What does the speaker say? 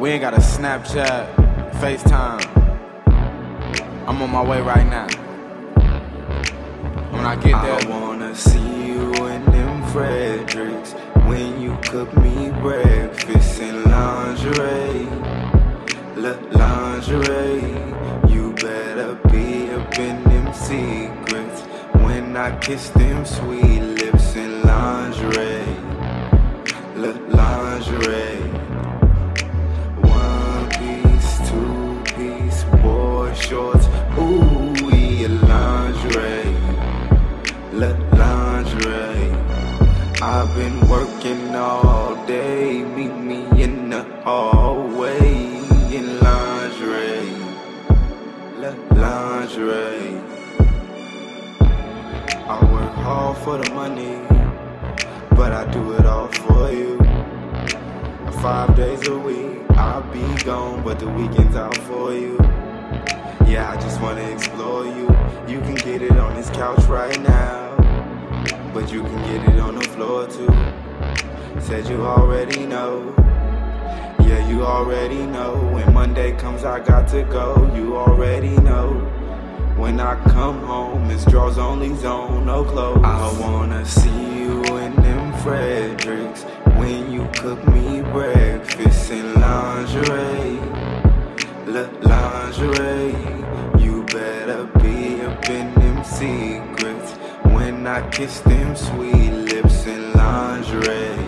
We ain't got a Snapchat, FaceTime. I'm on my way right now. When I get there, I wanna see you in them Fredericks when you cook me breakfast in lingerie. Look, lingerie, you better be up in them secrets when I kiss them sweet lips in lingerie. Look, lingerie. I've been working all day, meet me in the hallway in lingerie. Lingerie. I work hard for the money, but I do it all for you. Five days a week, I'll be gone, but the weekend's out for you. Yeah, I just wanna explore you. You can get it on this couch right now, but you can get it on the floor too. Said you already know. Yeah, you already know. When Monday comes, I got to go. You already know. When I come home, it's draws only zone, no clothes. I wanna see you in them Fredericks when you cook me breakfast in lingerie. Look, lingerie, you better be up in them secrets I kiss them sweet lips in lingerie. Lingerie.